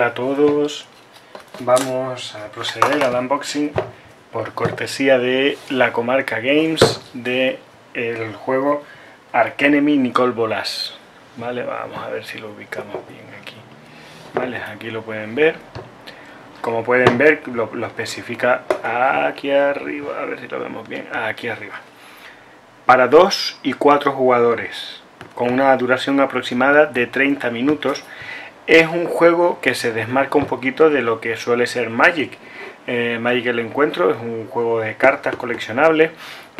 Hola a todos, vamos a proceder al unboxing por cortesía de la comarca Games de juego Arkenemy Nicole Bolas. Vale, vamos a ver si lo ubicamos bien aquí. Vale, aquí lo pueden ver. Como pueden ver, lo, lo especifica aquí arriba, a ver si lo vemos bien, aquí arriba. Para 2 y 4 jugadores, con una duración aproximada de 30 minutos es un juego que se desmarca un poquito de lo que suele ser Magic. Eh, Magic el Encuentro es un juego de cartas coleccionables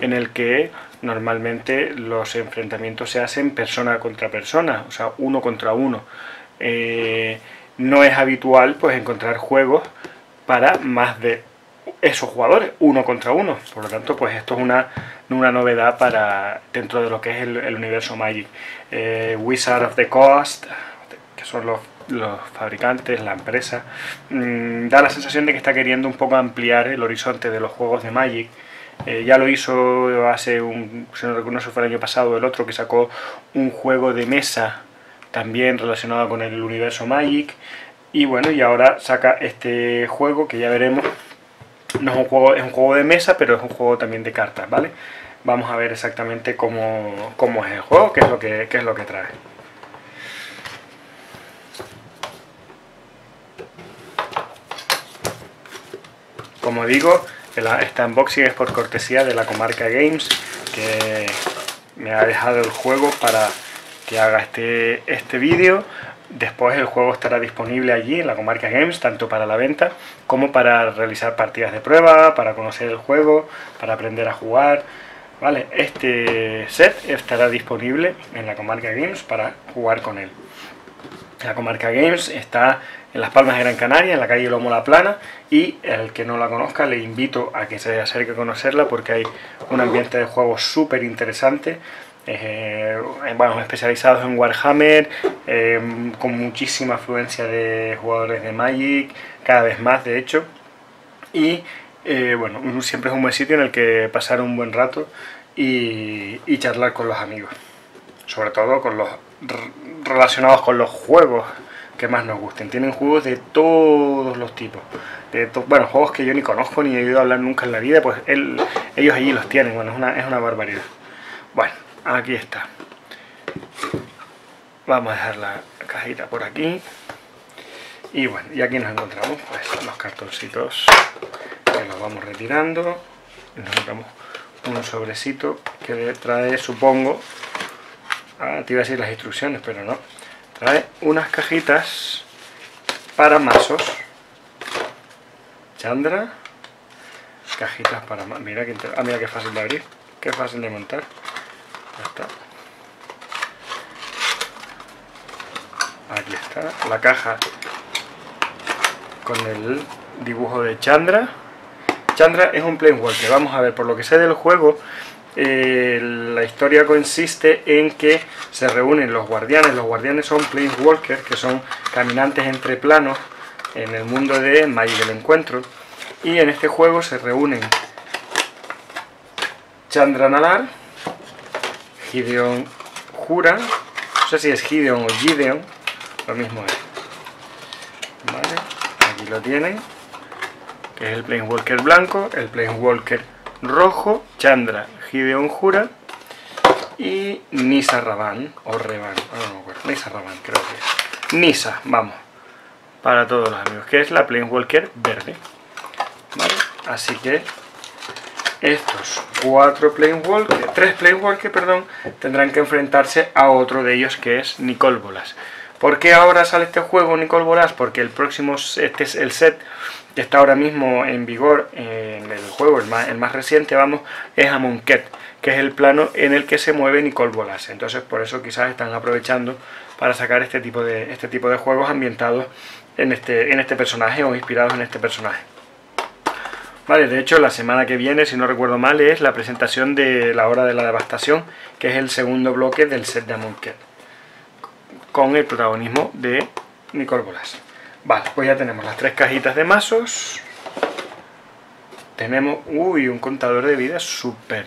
en el que normalmente los enfrentamientos se hacen persona contra persona, o sea, uno contra uno. Eh, no es habitual pues encontrar juegos para más de esos jugadores, uno contra uno. Por lo tanto, pues esto es una, una novedad para dentro de lo que es el, universo Magic. Eh, Wizard of the Coast, que son los fabricantes, la empresa, mm, da la sensación de que está queriendo un poco ampliar el horizonte de los juegos de Magic. Eh, ya lo hizo hace un, si no recuerdo, fue el año pasado, el otro que sacó un juego de mesa también relacionado con el universo Magic. Y bueno, y ahora saca este juego que ya veremos. No es un juego, es un juego de mesa, pero es un juego también de cartas, ¿vale? Vamos a ver exactamente cómo, cómo es el juego, qué es lo que, qué es lo que trae. Como digo, esta unboxing es por cortesía de la comarca Games, que me ha dejado el juego para que haga este, este vídeo. Después el juego estará disponible allí en la comarca Games, tanto para la venta como para realizar partidas de prueba, para conocer el juego, para aprender a jugar. Vale, este set estará disponible en la comarca Games para jugar con él. La comarca Games está en Las Palmas de Gran Canaria, en la calle Lomo La Plana, y el que no la conozca le invito a que se acerque a conocerla porque hay un ambiente de juego súper interesante, eh, bueno, especializados en Warhammer, eh, con muchísima afluencia de jugadores de Magic, cada vez más de hecho, y eh, bueno, siempre es un buen sitio en el que pasar un buen rato y, y charlar con los amigos, sobre todo con los relacionados con los juegos que más nos gusten. Tienen juegos de todos los tipos. De bueno, juegos que yo ni conozco ni he oído hablar nunca en la vida, pues ellos allí los tienen. Bueno, es una, es una barbaridad. Bueno, aquí está. Vamos a dejar la cajita por aquí. Y bueno, y aquí nos encontramos pues los cartoncitos que los vamos retirando. Nos encontramos un sobrecito que trae, supongo, ah, te iba a decir las instrucciones, pero no. Trae unas cajitas para mazos. Chandra cajitas para mazos mira que, ah, fácil de abrir qué fácil de montar. Ya está. Aquí está la caja con el dibujo de Chandra. Chandra es un Planeswalker, vamos a ver, por lo que sé del juego eh, la historia consiste en que se reúnen los guardianes. Los guardianes son planeswalkers, que son caminantes entre planos en el mundo de Magic del Encuentro. Y en este juego se reúnen Chandra Nalar, Gideon Jura, no sé si es Gideon o Gideon, lo mismo es. Aquí lo tienen, que es el Planeswalker blanco, el Planeswalker rojo, Chandra, Gideon Jura y Nisa Raban, o Reban, no, me acuerdo, Nisa Raban creo que es. Nisa, vamos, para todos los amigos, que es la Planeswalker verde. Así que estos cuatro Planeswalker, tres Planeswalker, perdón, tendrán que enfrentarse a otro de ellos que es Nicole Bolas. ¿Por qué ahora sale este juego Nicole Bolas? Porque el próximo, este es el set que está ahora mismo en vigor en el juego, el más, el más reciente, vamos, es Amonkhet, que es el plano en el que se mueve Nicole Bolas. Entonces, por eso quizás están aprovechando para sacar este tipo de, este tipo de juegos ambientados en este, en este personaje o inspirados en este personaje. Vale, de hecho, la semana que viene, si no recuerdo mal, es la presentación de La Hora de la Devastación, que es el segundo bloque del set de Amonkhet, con el protagonismo de Nicole Bolas. Vale, pues ya tenemos las tres cajitas de mazos. Tenemos, uy, un contador de vida súper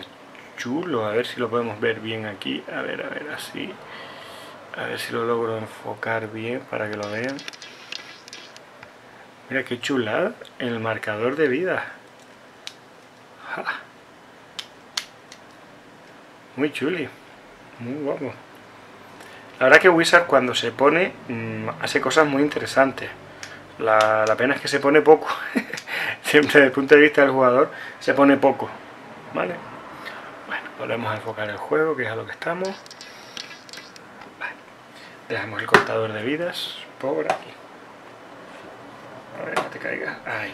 chulo. A ver si lo podemos ver bien aquí. A ver, a ver, así. A ver si lo logro enfocar bien para que lo vean. Mira qué chulada el marcador de vida. Muy chuli. Muy guapo. La verdad que Wizard cuando se pone mm, hace cosas muy interesantes. La, pena es que se pone poco. Siempre desde el punto de vista del jugador se pone poco. ¿Vale? Bueno, volvemos a enfocar el juego, que es a lo que estamos. Dejamos el cortador de vidas por aquí. A ver, no te caiga. Ahí.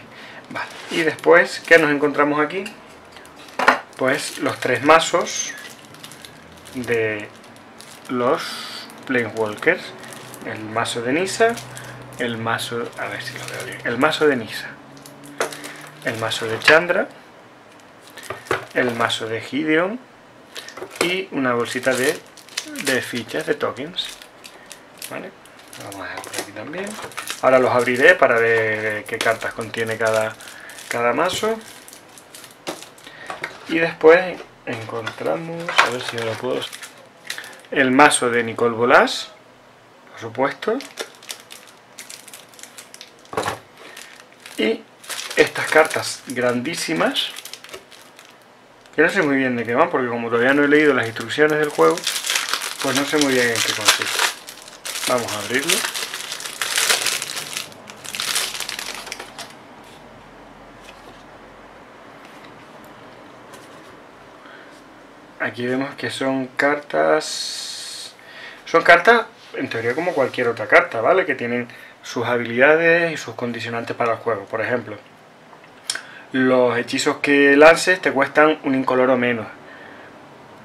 Vale. Y después, ¿qué nos encontramos aquí? Pues los tres mazos de los Planeswalkers. El mazo de Nisa, el mazo... a ver si lo. El mazo de Nisa. El mazo de Chandra. El mazo de Gideon. Y una bolsita de, de fichas, de tokens. ¿Vale? Vamos a aquí también. Ahora los abriré para ver qué cartas contiene cada, cada mazo. Y después encontramos, a ver si lo puedo... El mazo de Nicole Bolas, por supuesto. Y estas cartas grandísimas, que no sé muy bien de qué van, porque como todavía no he leído las instrucciones del juego, pues no sé muy bien en qué consiste. Vamos a abrirlo. Aquí vemos que son cartas... Son cartas, en teoría, como cualquier otra carta, ¿vale? Que tienen sus habilidades y sus condicionantes para el juego. Por ejemplo, los hechizos que lances te cuestan un incoloro menos.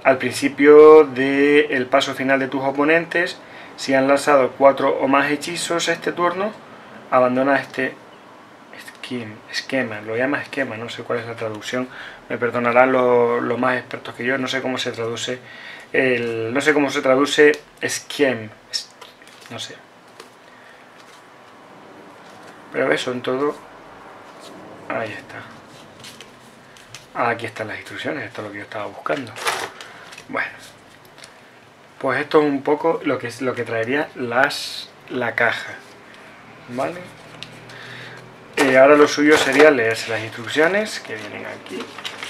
Al principio del paso final de tus oponentes, si han lanzado cuatro o más hechizos este turno, abandona este esquema, lo llama esquema, no sé cuál es la traducción, me perdonarán los, más expertos que yo, no sé cómo se traduce, el, no sé cómo se traduce esquem, no sé. Pero eso en todo, ahí está. Aquí están las instrucciones, esto es lo que yo estaba buscando. Bueno, pues esto es un poco lo que, lo que traería las, la caja. ¿Vale? Eh, ahora lo suyo sería leerse las instrucciones que vienen aquí.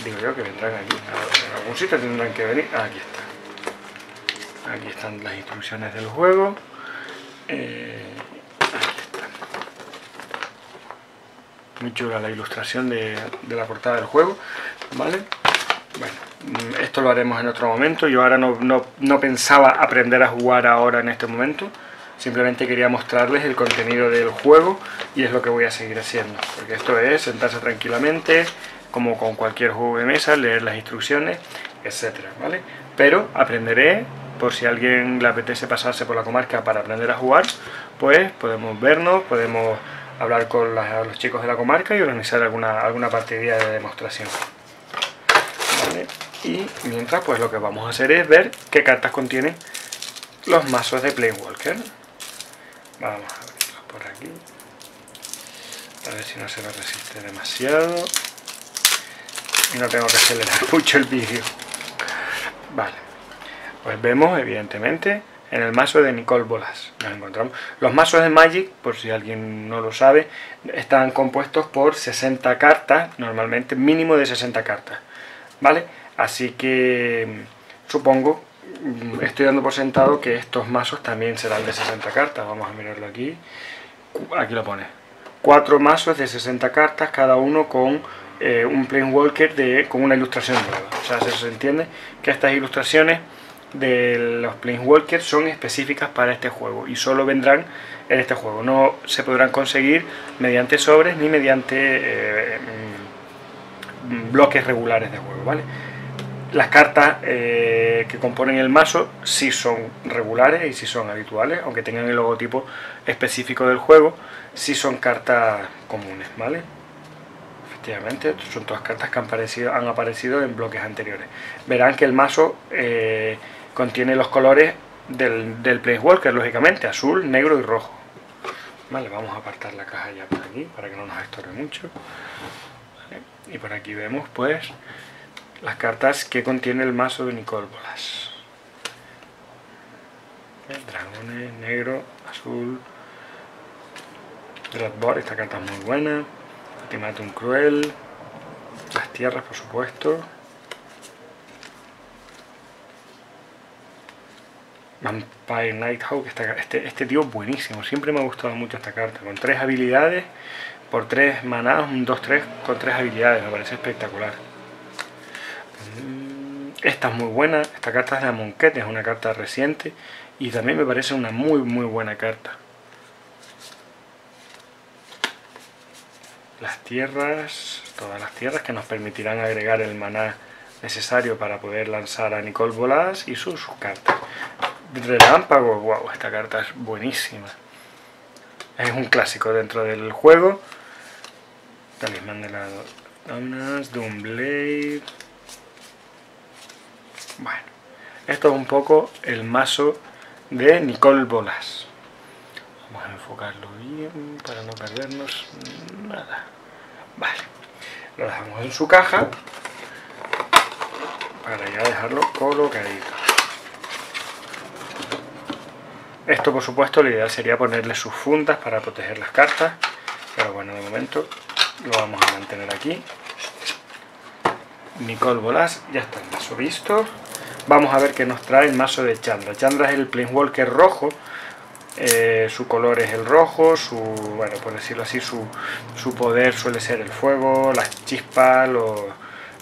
Digo yo que vendrán aquí. En algún sitio tendrán que venir. Ah, aquí está. Aquí están las instrucciones del juego. Eh, aquí están. Muy chula la ilustración de, de la portada del juego. ¿Vale? Bueno, mm, esto lo haremos en otro momento. Yo ahora no, no, pensaba aprender a jugar ahora en este momento. Simplemente quería mostrarles el contenido del juego y es lo que voy a seguir haciendo. Porque esto es sentarse tranquilamente, como con cualquier juego de mesa, leer las instrucciones, etcétera, ¿vale? Pero aprenderé, por si a alguien le apetece pasarse por la comarca para aprender a jugar, pues podemos vernos, podemos hablar con los chicos de la comarca y organizar alguna, alguna partida de demostración. Y mientras pues lo que vamos a hacer es ver qué cartas contienen los mazos de Playwalker. Vamos a abrirlos por aquí. A ver si no se me resiste demasiado. Y no tengo que acelerar mucho el vídeo. Vale. Pues vemos evidentemente en el mazo de Nicole Bolas. Nos encontramos. Los mazos de Magic, por si alguien no lo sabe, están compuestos por 60 cartas, normalmente mínimo de 60 cartas. ¿vale? Así que mm, supongo, estoy dando por sentado que estos mazos también serán de 60 cartas. Vamos a mirarlo aquí. Aquí lo pone. Cuatro mazos de 60 cartas, cada uno con eh, un Planewalker de, con una ilustración nueva. O sea, se entiende que estas ilustraciones de los Planeswalkers son específicas para este juego y solo vendrán en este juego. No se podrán conseguir mediante sobres ni mediante eh, bloques regulares de juego, ¿vale? Las cartas eh, que componen el mazo sí son regulares y sí son habituales, aunque tengan el logotipo específico del juego, sí son cartas comunes, ¿vale? Efectivamente, son todas cartas que han aparecido, han aparecido en bloques anteriores. Verán que el mazo eh, contiene los colores del, del Planeswalker, lógicamente, azul, negro y rojo. Vale, vamos a apartar la caja ya por aquí, para que no nos estorbe mucho y por aquí vemos pues las cartas que contiene el mazo de Nicole Bolas dragones, negro, azul Dreadbore, esta carta es muy buena. Ultimatum Cruel. Las tierras, por supuesto. Vampire Nighthawk, este, este tío es buenísimo, siempre me ha gustado mucho esta carta, con tres habilidades, por tres manadas, un 2-3 con tres habilidades, me parece espectacular. Esta es muy buena, esta carta es de Amonkhet, es una carta reciente y también me parece una muy muy buena carta. Las tierras, todas las tierras que nos permitirán agregar el maná necesario para poder lanzar a Nicole Bolas y sus cartas. Relámpago, wow, esta carta es buenísima. Es un clásico dentro del juego. Talismán de la Donas, Doomblade. Bueno, esto es un poco el mazo de Nicole Bolas. Vamos a enfocarlo bien para no perdernos nada. Vale, lo dejamos en su caja para ya dejarlo colocadito. Esto por supuesto la idea sería ponerle sus fundas para proteger las cartas, pero bueno de momento lo vamos a mantener aquí. Nicole Bolas, ya está el mazo visto. Vamos a ver qué nos trae el mazo de Chandra. Chandra es el Planeswalker rojo, eh, su color es el rojo, su, bueno, por decirlo así, su, su poder suele ser el fuego, las chispas, los,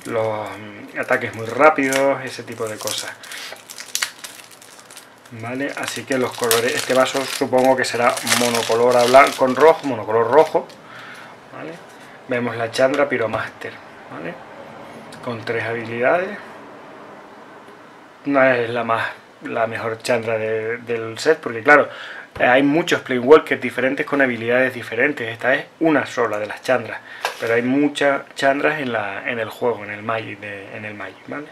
los ataques muy rápidos, ese tipo de cosas. ¿vale? Así que los colores, este vaso supongo que será monocolor blanco con rojo, monocolor rojo. Vemos la Chandra Pyromaster, ¿vale? Con tres habilidades. No es la más la mejor Chandra del set, porque claro, hay muchos Playwalkers diferentes con habilidades diferentes. Esta es una sola de las Chandras, pero hay muchas Chandras en, la, en el juego, en el Magic, en el Magic, ¿vale?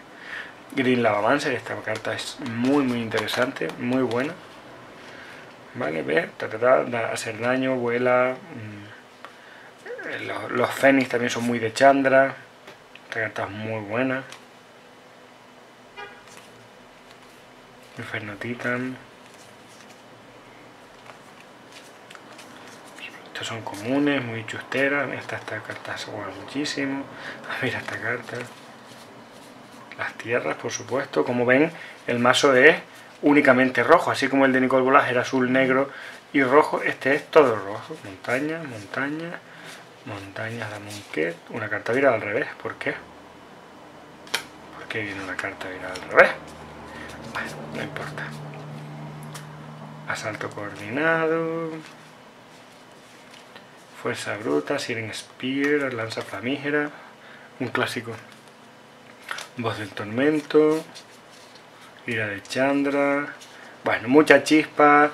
Green Lavamancer, esta carta es muy muy interesante, muy buena. Vale, ve, da hacer daño, vuela. Mm, los, los también son muy de Chandra. Esta carta es muy buena. Inferno Titan. Estos son comunes, muy chusteras. Esta, esta carta se juega muchísimo. Mira esta carta las tierras, por supuesto. Como ven, el mazo es únicamente rojo, así como el de Nicole Bolas era azul, negro y rojo, este es todo rojo. Montaña, montaña, montañas de Monquet. Una carta virada al revés, ¿por qué? ¿Por qué viene una carta virada al revés? No importa. Asalto coordinado. Fuerza bruta, Siren Spear, lanza flamígera. Un clásico. Voz del Tormento, Ira de Chandra, bueno, mucha chispa,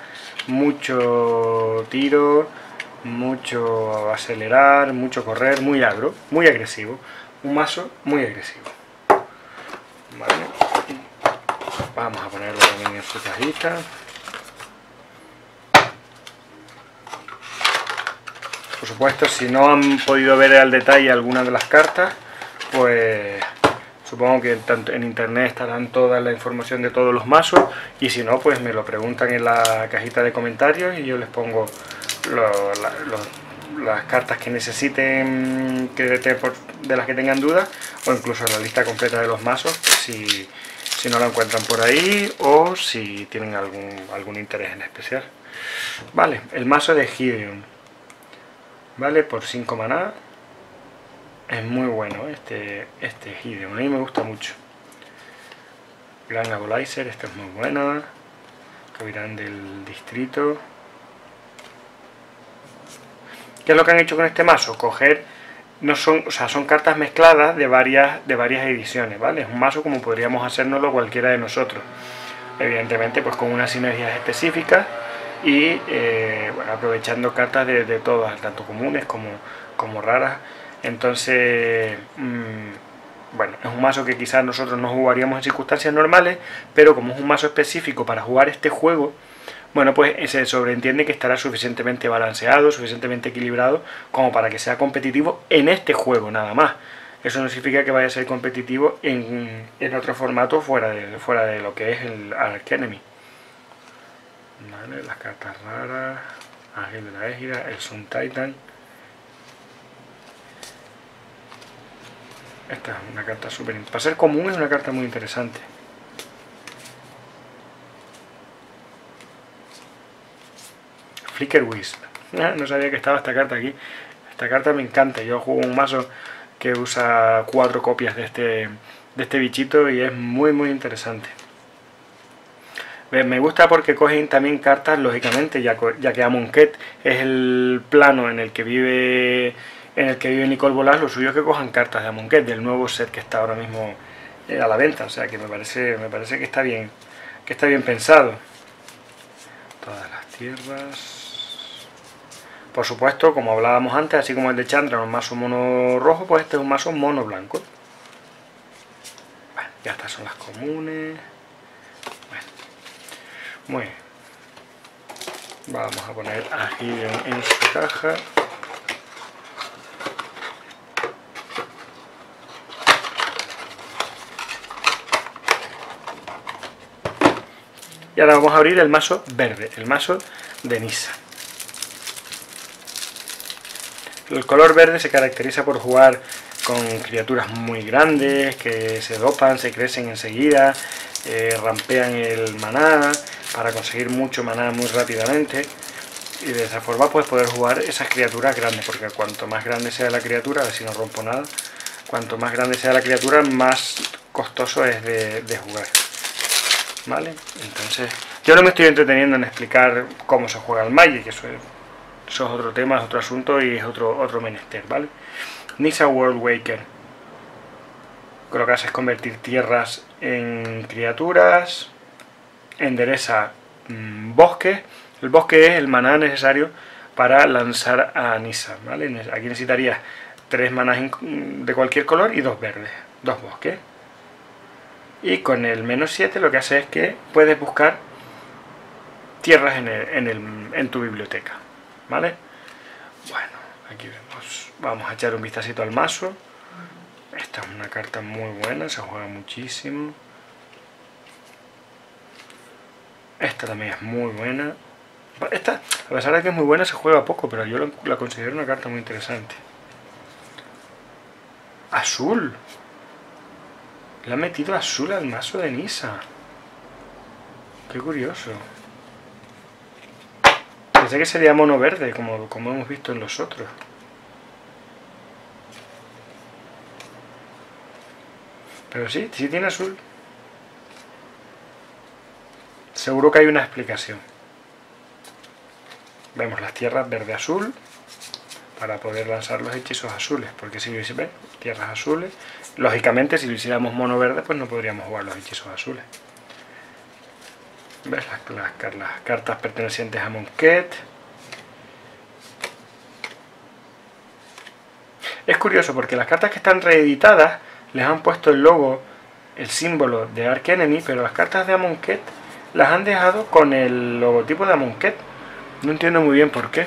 mucho tiro, mucho acelerar, mucho correr, muy agro, muy agresivo, un mazo muy agresivo. Vamos a ponerlo también en su cajita. Por supuesto, si no han podido ver al detalle alguna de las cartas, pues Supongo que en internet estarán toda la información de todos los mazos y si no, pues me lo preguntan en la cajita de comentarios y yo les pongo las cartas que necesiten que de las que tengan dudas o incluso la lista completa de los mazos si, no lo encuentran por ahí o si tienen algún, algún interés en especial. Vale, el mazo de Gideon. Vale, por 5 maná es muy bueno este, este Gideon, a mí me gusta mucho. Gran Abolizer, esta es muy buena. Capitán del distrito. ¿Qué es lo que han hecho con este mazo? Coger, no son, o sea, son cartas mezcladas de varias, de varias ediciones, ¿vale? Es un mazo como podríamos hacérnoslo cualquiera de nosotros. Evidentemente, pues con unas sinergias específicas y eh, aprovechando cartas de, de todas, tanto comunes como, como raras. Entonces, mm, bueno, es un mazo que quizás nosotros no jugaríamos en circunstancias normales, pero como es un mazo específico para jugar este juego, bueno, pues se sobreentiende que estará suficientemente balanceado, suficientemente equilibrado, como para que sea competitivo en este juego nada más. Eso no significa que vaya a ser competitivo en, en otro formato fuera de, fuera de lo que es el Ark Enemy. Vale, las cartas raras. Ángel de la Égida, el Sun Titan. Esta es una carta súper... Para ser común es una carta muy interesante. Flicker Wisp. Ah, no sabía que estaba esta carta aquí. Esta carta me encanta. Yo juego un mazo que usa cuatro copias de este, de este bichito y es muy muy interesante. Me gusta porque cogen también cartas, lógicamente, ya, ya que Amonkhet es el plano en el que vive en el que vive Nicole Bolas, lo suyo es que cojan cartas de Amonkhet, del nuevo set que está ahora mismo eh, a la venta. O sea que me parece, me parece que está bien, que está bien pensado. Todas las tierras. Por supuesto, como hablábamos antes, así como el de Chandra, un mazo mono rojo, pues este es un mazo mono blanco. Bueno, ya estas son las comunes. Muy bien. Vamos a poner a en su caja. Y ahora vamos a abrir el mazo verde, el mazo de Nisa. El color verde se caracteriza por jugar con criaturas muy grandes, que se dopan, se crecen enseguida, eh, rampean el maná, para conseguir mucho maná muy rápidamente y de esa forma pues poder jugar esas criaturas grandes porque cuanto más grande sea la criatura, si no rompo nada cuanto más grande sea la criatura más costoso es de, jugar ¿vale? entonces yo no me estoy entreteniendo en explicar cómo se juega el Magic eso es, eso es otro tema, es otro asunto y es otro, otro menester ¿vale? Nisa World Waker lo que hace es convertir tierras en criaturas endereza mm, bosque. El bosque es el maná necesario para lanzar a Nisa. ¿vale? Aquí necesitarías tres manás de cualquier color y dos verdes, dos bosques. Y con el menos 7 lo que hace es que puedes buscar tierras en, tu biblioteca. ¿Vale? Bueno, aquí vemos. Vamos a echar un vistacito al mazo. Esta es una carta muy buena, se juega muchísimo. Esta también es muy buena. Esta, a pesar de que es muy buena, se juega poco, pero yo la considero una carta muy interesante. Azul. Le ha metido azul al mazo de Nisa. Qué curioso. Pensé que sería mono verde, como, como hemos visto en los otros. Pero sí, sí tiene azul. Seguro que hay una explicación. Vemos las tierras verde-azul para poder lanzar los hechizos azules, porque si lo tierras azules, lógicamente si lo hiciéramos mono verde, pues no podríamos jugar los hechizos azules. Las, cartas pertenecientes a Monquet. Es curioso porque las cartas que están reeditadas les han puesto el logo, el símbolo de Ark Enemy, pero las cartas de Amonkhet las han dejado con el logotipo de Amonkhet. No entiendo muy bien por qué.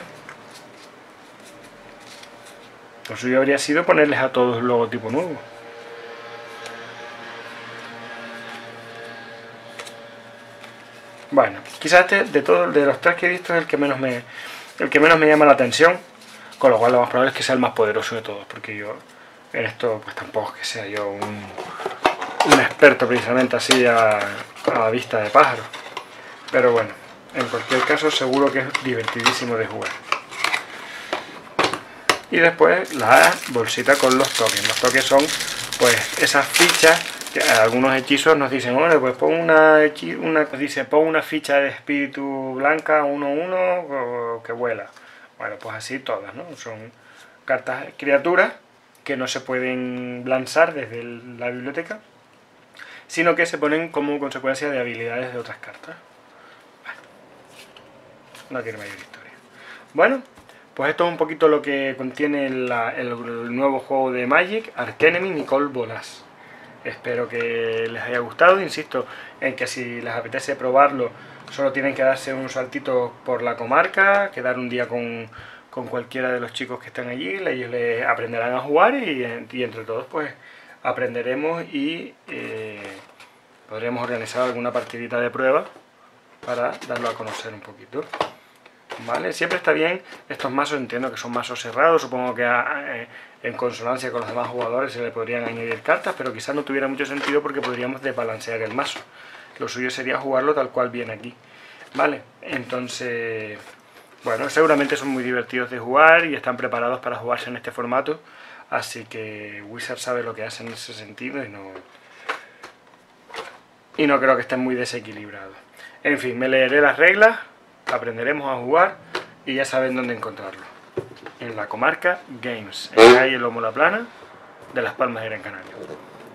Lo suyo habría sido ponerles a todos el logotipo nuevo. Bueno, quizás este, de todos de los tres que he visto es el que menos me el que menos me llama la atención, con lo cual lo más probable es que sea el más poderoso de todos, porque yo en esto pues tampoco es que sea yo un, experto precisamente así a, la vista de pájaro. Pero bueno, en cualquier caso seguro que es divertidísimo de jugar. Y después la bolsita con los toques. Los toques son pues esas fichas algunos hechizos nos dicen, bueno, pues pon una, una dice, pon una ficha de espíritu blanca 1-1 que vuela. Bueno, pues así todas, ¿no? Son cartas criaturas que no se pueden lanzar desde la biblioteca sino que se ponen como consecuencia de habilidades de otras cartas. no tiene mayor historia. Bueno, pues esto es un poquito lo que contiene el, nuevo juego de Magic, Arkenemy Nicole Bolas. Espero que les haya gustado, insisto en que si les apetece probarlo, solo tienen que darse un saltito por la comarca, quedar un día con, cualquiera de los chicos que están allí, ellos les aprenderán a jugar y, y entre todos pues aprenderemos y eh, podremos organizar alguna partidita de prueba para darlo a conocer un poquito. ¿Vale? Siempre está bien, estos mazos entiendo que son mazos cerrados, supongo que eh, en consonancia con los demás jugadores se le podrían añadir cartas, pero quizás no tuviera mucho sentido porque podríamos desbalancear el mazo. Lo suyo sería jugarlo tal cual viene aquí. ¿Vale? Entonces, bueno, seguramente son muy divertidos de jugar y están preparados para jugarse en este formato, así que Wizard sabe lo que hace en ese sentido y no, y no creo que estén muy desequilibrados. En fin, me leeré las reglas, aprenderemos a jugar y ya saben dónde encontrarlo. En la comarca Games, en calle Lomo La Plana, de Las Palmas de Gran Canaria.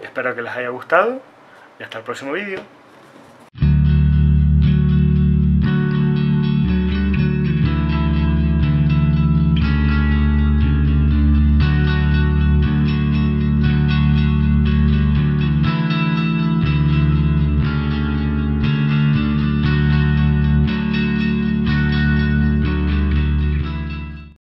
Espero que les haya gustado y hasta el próximo vídeo.